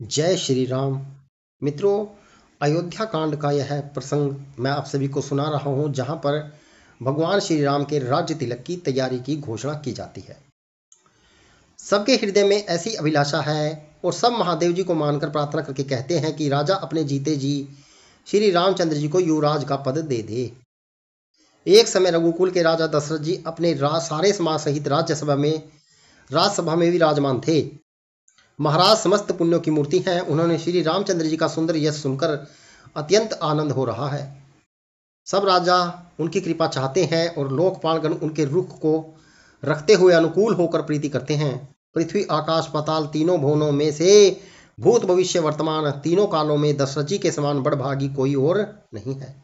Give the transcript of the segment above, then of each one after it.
जय श्री राम। मित्रों, अयोध्या कांड का यह प्रसंग मैं आप सभी को सुना रहा हूँ, जहाँ पर भगवान श्री राम के राज्य तिलक की तैयारी की घोषणा की जाती है। सबके हृदय में ऐसी अभिलाषा है और सब महादेव जी को मानकर प्रार्थना करके कहते हैं कि राजा अपने जीते जी श्री रामचंद्र जी को युवराज का पद दे दे। एक समय रघुकुल के राजा दशरथ जी अपने सारे समाज सहित राज्यसभा में राज्यसभा में भी राजमान थे। महाराज समस्त पुण्यों की मूर्ति हैं। उन्होंने श्री रामचंद्र जी का सुंदर यश सुनकर अत्यंत आनंद हो रहा है। सब राजा उनकी कृपा चाहते हैं और लोकपालगण उनके रुख को रखते हुए अनुकूल होकर प्रीति करते हैं। पृथ्वी, आकाश, पाताल तीनों भुवनों में से भूत भविष्य, वर्तमान तीनों कालों में दशरथ जी के समान बड़भागी कोई और नहीं है।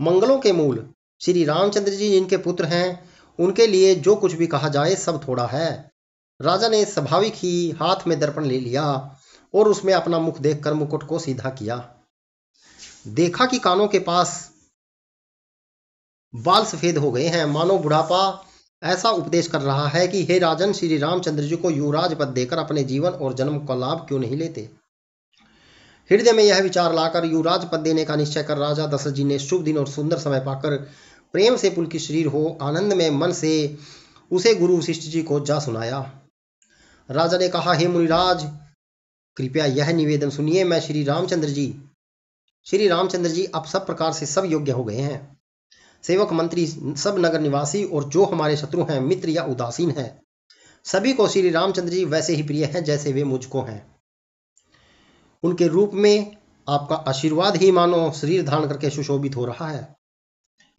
मंगलों के मूल श्री रामचंद्र जी, जिनके पुत्र हैं, उनके लिए जो कुछ भी कहा जाए सब थोड़ा है। राजा ने स्वाभाविक ही हाथ में दर्पण ले लिया और उसमें अपना मुख देखकर मुकुट को सीधा किया। देखा कि कानों के पास बाल सफ़ेद हो गए हैं, मानो बुढ़ापा ऐसा उपदेश कर रहा है कि हे राजन, श्री रामचंद्र जी को युवराज पद देकर अपने जीवन और जन्म का लाभ क्यों नहीं लेते? हृदय में यह विचार लाकर युवराज पद देने का निश्चय कर राजा दशरथ जी ने शुभ दिन और सुंदर समय पाकर प्रेम से पुल की शरीर हो आनंद में मन से उसे गुरु वशिष्ठ जी को जा सुनाया। राजा ने कहा, हे मुनिराज, कृपया यह निवेदन सुनिए मैं श्री रामचंद्र जी। श्री रामचंद्र जी अब सब प्रकार से सब योग्य हो गए हैं। सेवक मंत्री, सब नगर निवासी और जो हमारे शत्रु हैं, मित्र या उदासीन हैं, सभी को श्री रामचंद्र जी वैसे ही प्रिय हैं जैसे वे मुझको हैं। उनके रूप में आपका आशीर्वाद ही मानो शरीर धारण करके सुशोभित हो रहा है।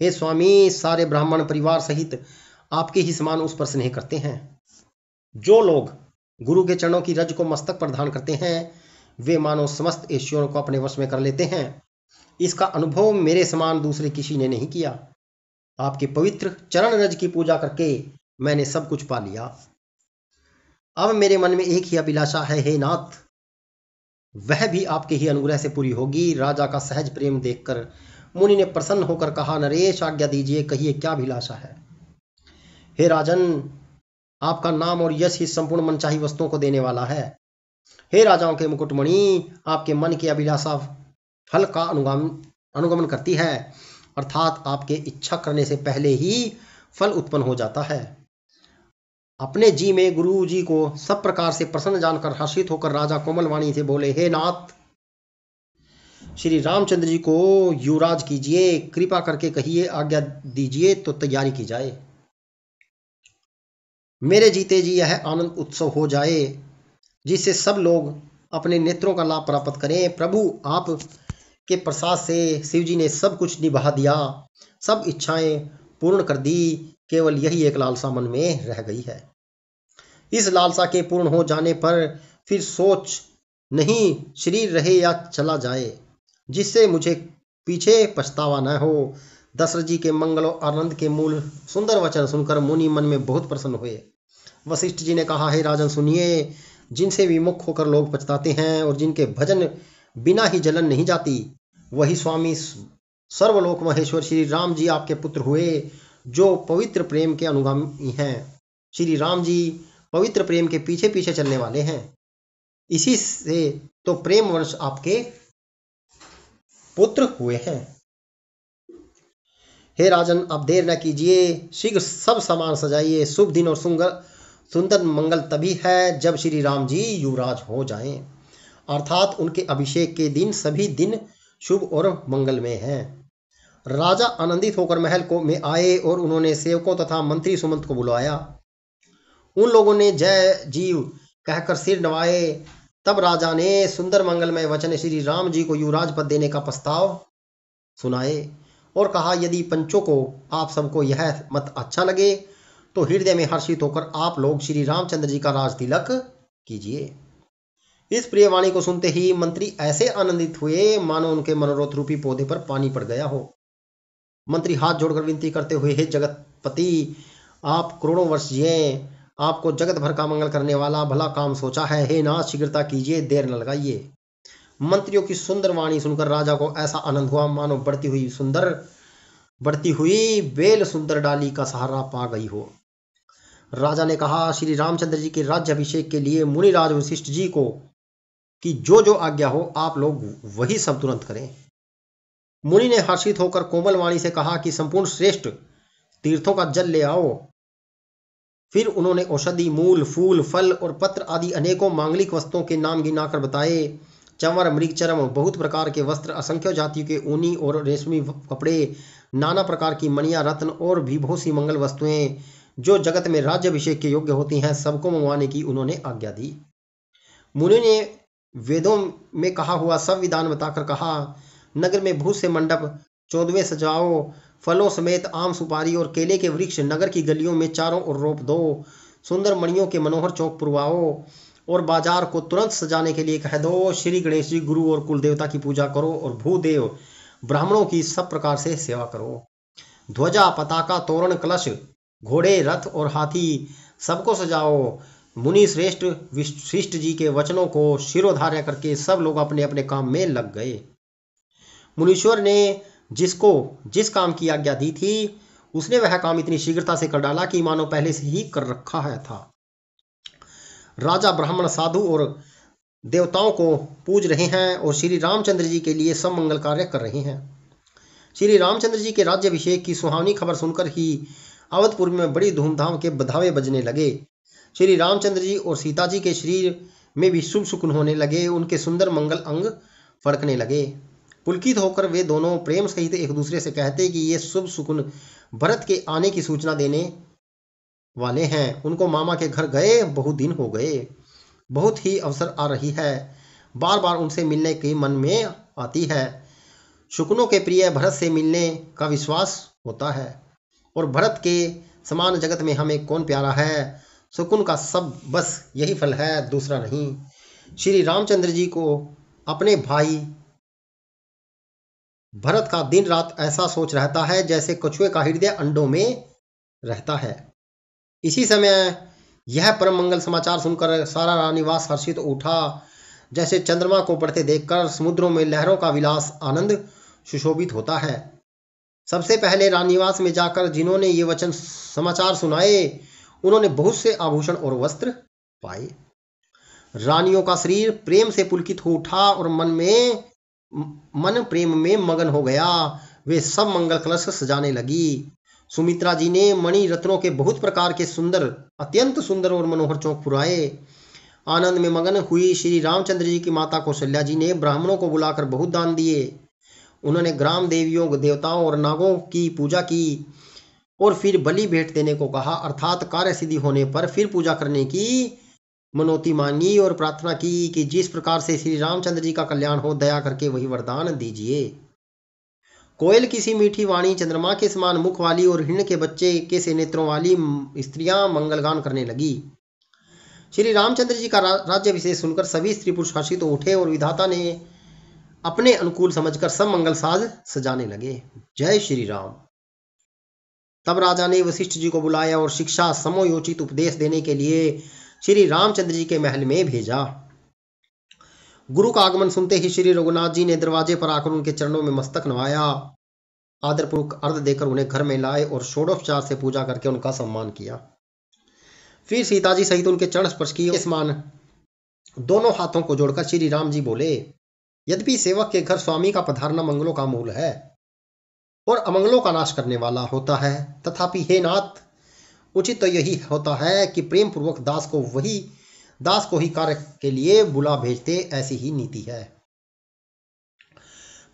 हे स्वामी, सारे ब्राह्मण परिवार सहित आपके ही समान उस पर स्नेह करते हैं। जो लोग गुरु के चरणों की रज को मस्तक पर धारण करते हैं। वे मानो समस्त ईश्वरों को अपने वश में कर लेते हैं। इसका अनुभव मेरे समान दूसरे किसी ने नहीं किया। आपके पवित्र चरण रज की पूजा करके मैंने सब कुछ पा लिया। अब मेरे मन में एक ही अभिलाषा है, हे नाथ। वह भी आपके ही अनुग्रह से पूरी होगी। राजा का सहज प्रेम देखकर मुनि ने प्रसन्न होकर कहा, नरेश, आज्ञा दीजिए, कहिए क्या अभिलाषा है? हे राजन आपका नाम और यश ही संपूर्ण मनचाही वस्तुओं को देने वाला है। हे राजाओं के मुकुटमणि, आपके मन की अभिलाषा फल का अनुगम, अनुगमन करती है, अर्थात आपके इच्छा करने से पहले ही फल उत्पन्न हो जाता है। अपने जी में गुरु जी को सब प्रकार से प्रसन्न जानकर हर्षित होकर राजा कोमल वाणी से बोले, हे नाथ, श्री रामचंद्र जी को युवराज कीजिए, कृपा करके कहिए, आज्ञा दीजिए तो तैयारी की जाए। मेरे जीते जी यह आनंद उत्सव हो जाए, जिससे सब लोग अपने नेत्रों का लाभ प्राप्त करें। प्रभु, आप के प्रसाद से शिव जी ने सब कुछ निभा दिया। सब इच्छाएँ पूर्ण कर दी। केवल यही एक लालसा मन में रह गई है। इस लालसा के पूर्ण हो जाने पर फिर सोच नहीं, शरीर रहे या चला जाए, जिससे मुझे पीछे पछतावा न हो। दशरथ जी के मंगल और आनंद के मूल सुंदर वचन सुनकर मुनि मन में बहुत प्रसन्न हुए। वशिष्ठ जी ने कहा, है राजन, सुनिए, जिनसे विमुख होकर लोग पछताते हैं और जिनके भजन बिना ही जलन नहीं जाती, वही स्वामी सर्वलोक महेश्वर श्री राम जी आपके पुत्र हुए, जो पवित्र प्रेम के अनुगामी हैं। श्री राम जी पवित्र प्रेम के पीछे पीछे चलने वाले हैं। इसी से तो प्रेम वंश आपके पुत्र हुए हैं। हे राजन, आप देर न कीजिए, शीघ्र सब सामान सजाइए, शुभ दिन और सुंदर सुंदर मंगल तभी है जब श्री राम जी युवराज हो जाएँ। अर्थात उनके अभिषेक के दिन सभी दिन शुभ और मंगल में हैं। राजा आनंदित होकर महल को में आए और उन्होंने सेवकों तथा मंत्री सुमंत को बुलाया। उन लोगों ने जय जीव कहकर सिर नवाए। तब राजा ने सुंदर मंगलमय वचन श्री राम जी को युवराज पद देने का प्रस्ताव सुनाए और कहा, यदि पंचों को आप सबको यह मत अच्छा लगे तो हृदय में हर्षित होकर आप लोग श्री रामचंद्र जी का राज तिलक कीजिए। इस प्रिय वाणी को सुनते ही मंत्री ऐसे आनंदित हुए, मानो उनके मनोरथ रूपी पौधे पर पानी पड़ गया हो। मंत्री हाथ जोड़कर विनती करते हुए, हे जगतपति, आप करोड़ों वर्ष जिए, आपको जगत भर का मंगल करने वाला भला काम सोचा है। हे ना शीघ्रता कीजिए, देर न लगाइए। मंत्रियों की सुंदर वाणी सुनकर राजा को ऐसा आनंद हुआ, मानो बढ़ती हुई सुंदर, बढ़ती हुई बेल सुंदर डाली का सहारा पा गई हो। राजा ने कहा, श्री रामचंद्र जी के राज्य अभिषेक के लिए मुनिराज वशिष्ठ जी को, कि जो जो आज्ञा हो, आप लोग वही सब तुरंत करें। मुनि ने हर्षित होकर कोमल वाणी से कहा कि, संपूर्ण श्रेष्ठ तीर्थों का जल ले आओ। फिर उन्होंने औषधि, मूल, फूल, फल और पत्र आदि अनेकों मांगलिक वस्तुओं के नाम गिनाकर बताए। चंवर मृग चरम बहुत प्रकार के वस्त्र, असंख्य जातियों के ऊनी और रेशमी कपड़े, नाना प्रकार की मणिया, रत्न और भी बहुत सी मंगल वस्तुएँ जो जगत में राज्य अभिषेक के योग्य होती हैं, सबको मंगवाने की उन्होंने आज्ञा दी। मुनि ने वेदों में कहा हुआ सब विधान बताकर कहा, नगर में भूत से मंडप, चौदवे सजाओ, फलों समेत आम सुपारी और केले के वृक्ष नगर की गलियों में चारों ओर रोप दो, सुंदर मणियों के मनोहर चौक पुरवाओ और बाज़ार को तुरंत सजाने के लिए कह दो, श्री गणेश जी, गुरु और कुल देवता की पूजा करो और भूदेव ब्राह्मणों की सब प्रकार से सेवा करो। ध्वजा, पताका, तोरण, कलश घोड़े, रथ और हाथी, सबको सजाओ। मुनि श्रेष्ठ विशिष्ट जी के वचनों को शिरोधार्य करके सब लोग अपने अपने काम में लग गए। मुनीश्वर ने जिसको जिस काम की आज्ञा दी थी, उसने वह काम इतनी शीघ्रता से कर डाला कि मानो पहले से ही कर रखा है था। राजा ब्राह्मण, साधु और देवताओं को पूज रहे हैं और श्री रामचंद्र जी के लिए सब मंगल कार्य कर रहे हैं। श्री रामचंद्र जी के राज्यभिषेक की सुहावनी खबर सुनकर ही अवधपुर में बड़ी धूमधाम के बधावे बजने लगे। श्री रामचंद्र जी और सीता जी के शरीर में भी शुभ सुकुन होने लगे, उनके सुंदर मंगल अंग फड़कने लगे। पुलकित होकर वे दोनों प्रेम सहित एक दूसरे से कहते कि ये शुभ सुकुन भरत के आने की सूचना देने वाले हैं। उनको मामा के घर गए, बहुत दिन हो गए। बहुत ही अवसर आ रही है। बार बार उनसे मिलने के मन में आती है। शुकुनों के प्रिय भरत से मिलने का विश्वास होता है। और भरत के समान जगत में हमें कौन प्यारा है? सुकुन का सब बस यही फल है, दूसरा नहीं। श्री रामचंद्र जी को अपने भाई भरत का दिन रात ऐसा सोच रहता है जैसे कछुए का हृदय अंडों में रहता है। इसी समय यह परम मंगल समाचार सुनकर सारा रानीवास हर्षित उठा, जैसे चंद्रमा को बढ़ते देखकर समुद्रों में लहरों का विलास आनंद सुशोभित होता है। सबसे पहले रानीवास में जाकर जिन्होंने ये वचन समाचार सुनाए, उन्होंने बहुत से आभूषण और वस्त्र पाए। रानियों का शरीर प्रेम से पुलकित हो उठा और मन में, मन प्रेम में मगन हो गया। वे सब मंगल कलश सजाने लगी। सुमित्रा जी ने मणि रत्नों के बहुत प्रकार के सुंदर, अत्यंत सुंदर और मनोहर चौक पुराए। आनंद में मगन हुई श्री रामचंद्र जी की माता कौशल्या जी ने ब्राह्मणों को बुलाकर बहुत दान दिए। उन्होंने ग्राम देवियों, देवताओं और नागों की पूजा की और फिर बलि भेंट देने को कहा। अर्थात कार्य सिद्धि होने पर फिर पूजा करने की मनोती मांगी और प्रार्थना की कि जिस प्रकार से श्री रामचंद्र जी का कल्याण हो, दया करके वही वरदान दीजिए। कोयल किसी मीठी वाणी, चंद्रमा के समान मुख वाली और हिरण के बच्चे के से नेत्रों वाली स्त्रियाँ मंगलगान करने लगी। श्री रामचंद्र जी का राज्य विशेष सुनकर सभी स्त्री पुरुष हर्षित तो उठे और विधाता ने अपने अनुकूल समझकर सब मंगल साज सजाने लगे। जय श्री राम। तब राजा ने वशिष्ठ जी को बुलाया और शिक्षा समोयोचित उपदेश देने के लिए श्री रामचंद्र जी के महल में भेजा। गुरु का आगमन सुनते ही श्री रघुनाथ जी ने दरवाजे पर आकर उनके चरणों में मस्तक नवाया। आदरपूर्वक अर्ध देकर उन्हें घर में लाए और षोडोपचार से पूजा करके उनका सम्मान किया। फिर सीता जी सहित उनके चरण स्पर्श किए। समान दोनों हाथों को जोड़कर श्री राम जी बोले यद्यपि सेवक के घर स्वामी का पधारना मंगलों का मूल है, और अमंगलों का नाश करने वाला होता है। तथापि हे नाथ, उचित तो यही होता है कि प्रेम पूर्वक दास को वही, दास को ही कार्य के लिए बुला भेजते ऐसी ही नीति है।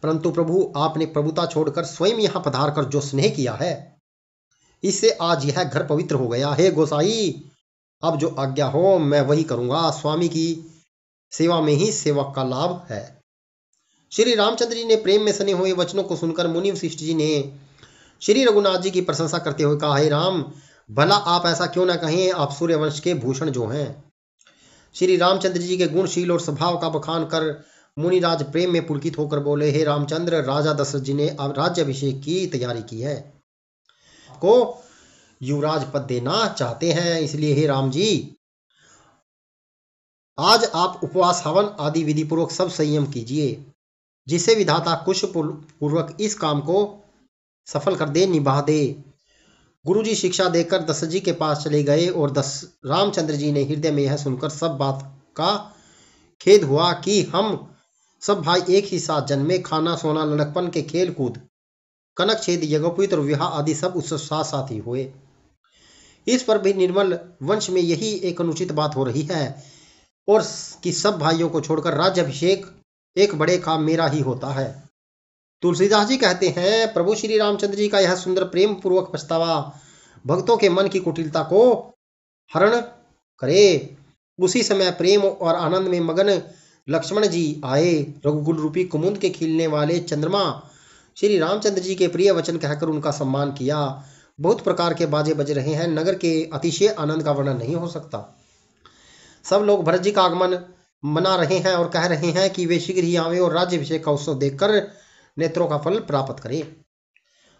परंतु प्रभु, आपने प्रभुता छोड़कर स्वयं यहाँ पधार कर जो स्नेह किया है, इससे आज यह घर पवित्र हो गया। हे गोसाई, अब जो आज्ञा हो, मैं वही करूँगा। स्वामी की सेवा में ही सेवक का लाभ है। श्री रामचंद्र जी ने प्रेम में सने हुए वचनों को सुनकर मुनि वशिष्ठ जी ने श्री रघुनाथ जी की प्रशंसा करते हुए कहा, हे राम, भला आप ऐसा क्यों ना कहें? आप सूर्यवंश के भूषण जो हैं श्री रामचंद्र जी के गुणशील और स्वभाव का बखान कर मुनिराज प्रेम में पुलकित होकर बोले, हे रामचंद्र, राजा दशरथ जी ने अब राज्य अभिषेक की तैयारी की है। को युवराज पद देना चाहते हैं, इसलिए हे राम जी, आज आप उपवास, हवन आदि विधि पूर्वक सब संयम कीजिए। जिससे विधाता कुश पूर्वक इस काम को सफल कर दे, निभा दे। गुरुजी शिक्षा देकर दशरथ जी के पास चले गए और दस, रामचंद्र जी ने हृदय में यह सुनकर सब बात का खेद हुआ कि हम सब भाई एक ही साथ जन्मे, खाना, सोना लड़कपन के खेल कूद कनक छेद यज्ञोपीत और विवाह आदि सब उससे साथ साथ ही हुए। इस पर भी निर्मल वंश में यही एक अनुचित बात हो रही है और कि सब भाइयों को छोड़कर राज्य अभिषेक एक बड़े काम मेरा ही होता है। तुलसीदास जी कहते हैं, प्रभु श्री रामचंद्र जी का यह सुंदर प्रेम पूर्वक पछतावा भक्तों के मन की कुटिलता को हरण करे। उसी समय प्रेम और आनंद में मगन लक्ष्मण जी आए। रघुकुल रूपी कुमुद के खिलने वाले चंद्रमा श्री रामचंद्र जी के प्रिय वचन कहकर उनका सम्मान किया। बहुत प्रकार के बाजे बज रहे हैं। नगर के अतिशय आनंद का वर्णन नहीं हो सकता। सब लोग भरत जी का आगमन मना रहे हैं और कह रहे हैं कि वे शीघ्र ही आवे और राज्य अभिषेक का उत्सव देखकर नेत्रों का फल प्राप्त करें।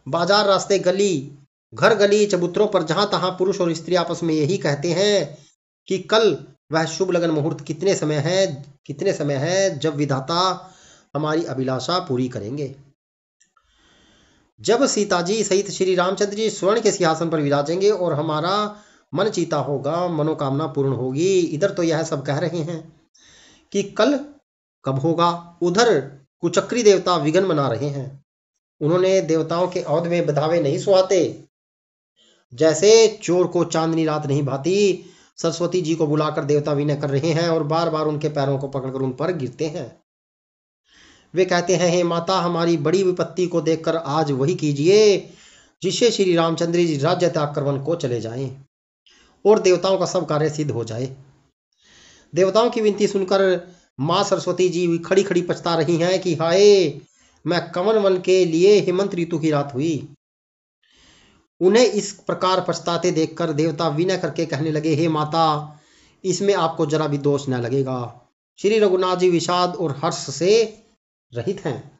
बाज़ार रास्ते गली, घर गली, चबूतरों पर जहाँ तहां पुरुष और स्त्री आपस में यही कहते हैं कि कल वह शुभ लगन मुहूर्त कितने समय है, कितने समय है, जब विधाता हमारी अभिलाषा पूरी करेंगे। जब सीता जी सहित श्री रामचंद्र जी स्वर्ण के सिंहासन पर विराजेंगे और हमारा मन चीता होगा, मनोकामना पूर्ण होगी, इधर तो यह सब कह रहे हैं। कि कल कब होगा? उधर कुचक्री देवता विघन मना रहे हैं। उन्होंने देवताओं के औध में बधावे नहीं सुहाते। जैसे चोर को चांदनी रात नहीं भाती, सरस्वती जी को बुलाकर देवता विनय कर रहे हैं और बार बार उनके पैरों को पकड़कर उन पर गिरते हैं। वे कहते हैं, हे माता, हमारी बड़ी विपत्ति को देखकर आज वही कीजिए, जिससे श्री रामचंद्र जी राज्य वन को चले जाएँ और देवताओं का सब कार्य सिद्ध हो जाए। देवताओं की विनती सुनकर माँ सरस्वती जी खड़ी खड़ी पछता रही हैं कि, हाय, मैं कमन वन के लिए हेमंत ऋतु की रात हुई। उन्हें इस प्रकार पछताते देखकर देवता विनय करके कहने लगे, हे माता, इसमें आपको जरा भी दोष न लगेगा। श्री रघुनाथ जी विषाद और हर्ष से रहित हैं।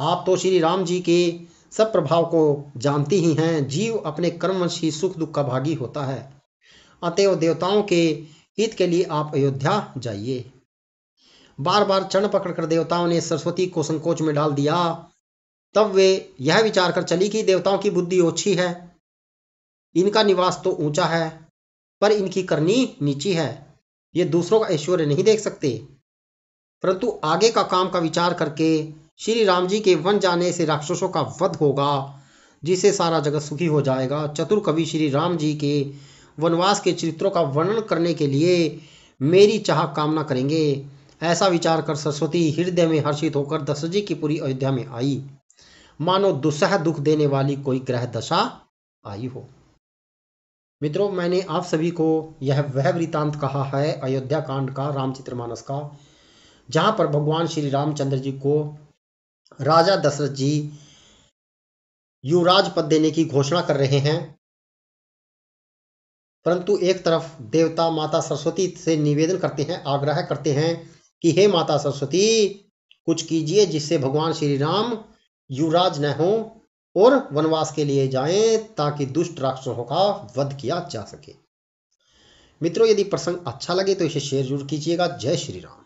आप तो श्री राम जी के सब प्रभाव को जानती ही हैं। जीव अपने कर्मवश ही सुख दुख का भागी होता है। अतएव देवताओं के हित के लिए आप अयोध्या जाइए। बार बार चरण पकड़कर देवताओं ने सरस्वती को संकोच में डाल दिया। तब वे यह विचार कर चली कि देवताओं की बुद्धि ओछी है। इनका निवास तो ऊँचा है, पर इनकी करनी नीची है। ये दूसरों का ऐश्वर्य नहीं देख सकते। परंतु आगे का काम का विचार करके श्री राम जी के वन जाने से राक्षसों का वध होगा जिसे सारा जगत सुखी हो जाएगा। चतुर कवि श्री राम जी के वनवास के चरित्रों का वर्णन करने के लिए मेरी चाह कामना करेंगे। ऐसा विचार कर सरस्वती हृदय में हर्षित होकर दशरथ जी की पूरी अयोध्या में आई। मानो दुस्सह दुख देने वाली कोई ग्रह दशा आई हो। मित्रों, मैंने आप सभी को यह वह वृतांत कहा है, अयोध्या कांड का रामचित्र मानस का, जहाँ पर भगवान श्री रामचंद्र जी को राजा दशरथ जी युवराज पद देने की घोषणा कर रहे हैं। परंतु एक तरफ़ देवता माता सरस्वती से निवेदन करते हैं, आग्रह करते हैं कि हे माता सरस्वती, कुछ कीजिए जिससे भगवान श्री राम युवराज न हो और वनवास के लिए जाएँ ताकि दुष्ट राक्षसों का वध किया जा सके। मित्रों, यदि प्रसंग अच्छा लगे तो इसे शेयर ज़रूर कीजिएगा। जय श्री राम